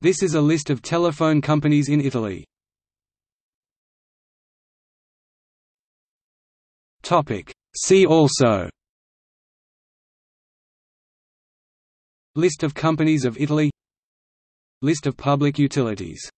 This is a list of telephone companies in Italy. See also. List of companies of Italy. List of public utilities.